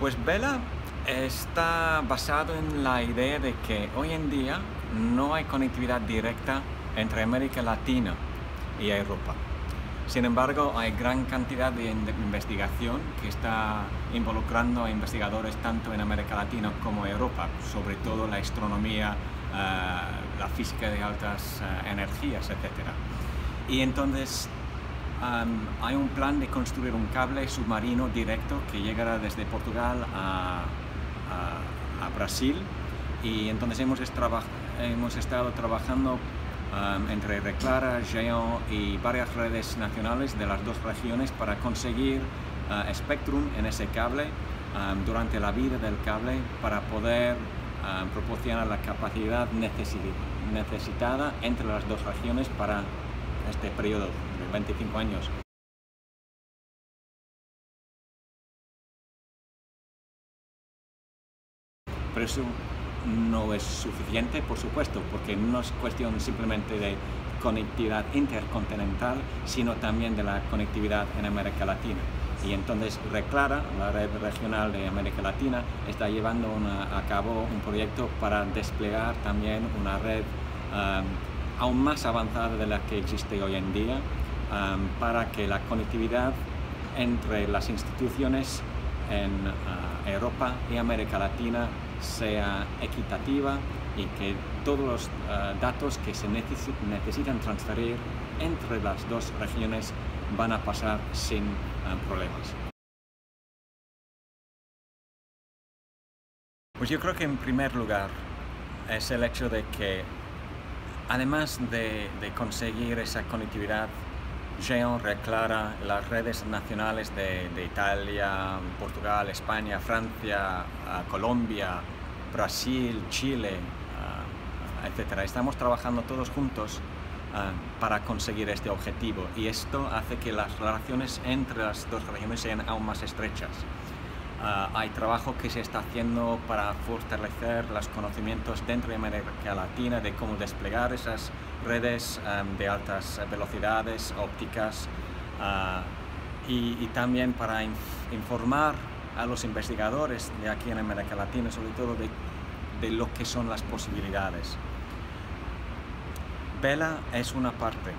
Pues Vela está basado en la idea de que hoy en día no hay conectividad directa entre América Latina y Europa. Sin embargo, hay gran cantidad de investigación que está involucrando a investigadores tanto en América Latina como Europa, sobre todo la astronomía, eh, la física de altas eh, energías, etc. Y entonces hay un plan de construir un cable submarino directo que llegará desde Portugal a, Brasil. Y entonces hemos, hemos estado trabajando entre Reclara, Geon y varias redes nacionales de las dos regiones para conseguir uh, Spectrum en ese cable durante la vida del cable para poder proporcionar la capacidad necesitada entre las dos regiones para este periodo de 25 años. Pero eso no es suficiente, por supuesto, porque no es cuestión simplemente de conectividad intercontinental, sino también de la conectividad en América Latina. Y entonces Reclara, la red regional de América Latina, está llevando a cabo un proyecto para desplegar también una red um, aún más avanzada de la que existe hoy en día, para que la conectividad entre las instituciones en uh, Europa y América Latina sea equitativa y que todos los uh, datos que se necesitan transferir entre las dos regiones van a pasar sin uh, problemas. Pues yo creo que en primer lugar es el hecho de que además de, de conseguir esa conectividad Geon reclara las redes nacionales de, Italia, Portugal, España, Francia, Colombia, Brasil, Chile, etc. Estamos trabajando todos juntos para conseguir este objetivo y esto hace que las relaciones entre las dos regiones sean aún más estrechas. Hay trabajo que se está haciendo para fortalecer los conocimientos dentro de América Latina de cómo desplegar esas redes em, de altas velocidades ópticas ah, y, también para informar a los investigadores de aquí en América Latina sobre todo de, de lo que son las posibilidades. Vela es una parte.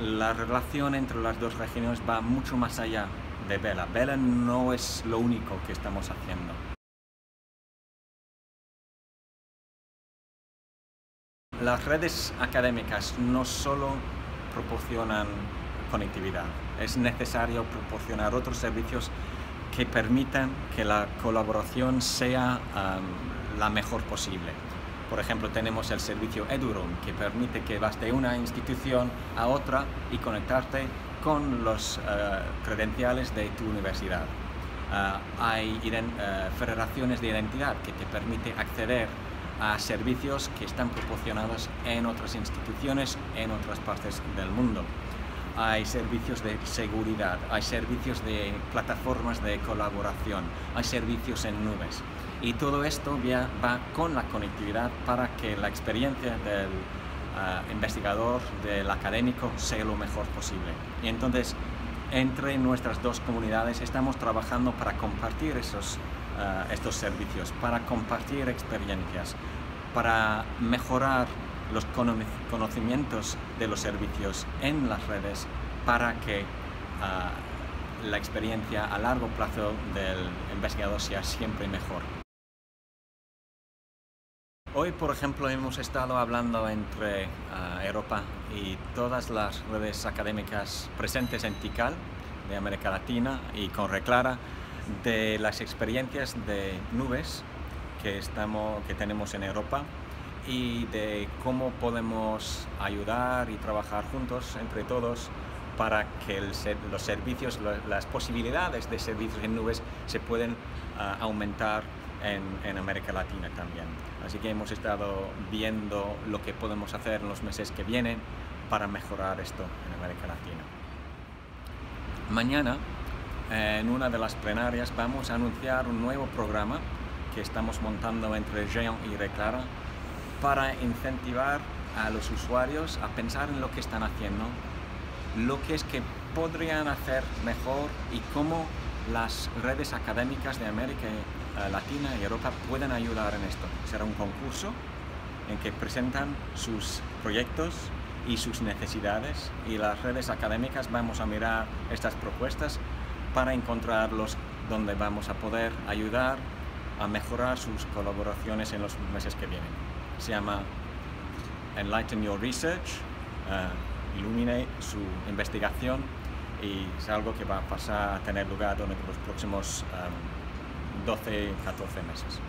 La relación entre las dos regiones va mucho más allá de Vela. Vela no es lo único que estamos haciendo. Las redes académicas no solo proporcionan conectividad, es necesario proporcionar otros servicios que permitan que la colaboración sea la mejor posible. Por ejemplo, tenemos el servicio Eduroam, que permite que vas de una institución a otra y conectarte con los eh, credenciales de tu universidad. Eh, hay eh, federaciones de identidad que te permite acceder a servicios que están proporcionados en otras instituciones, en otras partes del mundo. Hay servicios de seguridad, hay servicios de plataformas de colaboración, hay servicios en nubes. Y todo esto va con la conectividad para que la experiencia del ah, investigador, del académico, sea lo mejor posible. Y entonces, entre nuestras dos comunidades estamos trabajando para compartir esos eh, estos servicios, para compartir experiencias, para mejorar los conocimientos de los servicios en las redes para que eh, la experiencia a largo plazo del investigador sea siempre mejor. Hoy, por ejemplo, hemos estado hablando entre eh, Europa y todas las redes académicas presentes en TICAL de América Latina y con Reclara de las experiencias de nubes que tenemos en Europa y de cómo podemos ayudar y trabajar juntos entre todos para que los servicios, las posibilidades de servicios en nubes se pueden ah, aumentar en, en, América Latina también. Así que hemos estado viendo lo que podemos hacer en los meses que vienen para mejorar esto en América Latina. Mañana en una de las plenarias vamos a anunciar un nuevo programa que estamos montando entre Jean y Reclara para incentivar a los usuarios a pensar en lo que están haciendo, lo que es que podrían hacer mejor y cómo las redes académicas de América Latina y Europa pueden ayudar en esto. Será un concurso en que presentan sus proyectos y sus necesidades y las redes académicas vamos a mirar estas propuestas para encontrarlos donde vamos a poder ayudar a mejorar sus colaboraciones en los meses que vienen. Se llama Enlighten Your Research, uh, ilumine su investigación y es algo que va a pasar a tener lugar durante los próximos um, 12, 14 meses.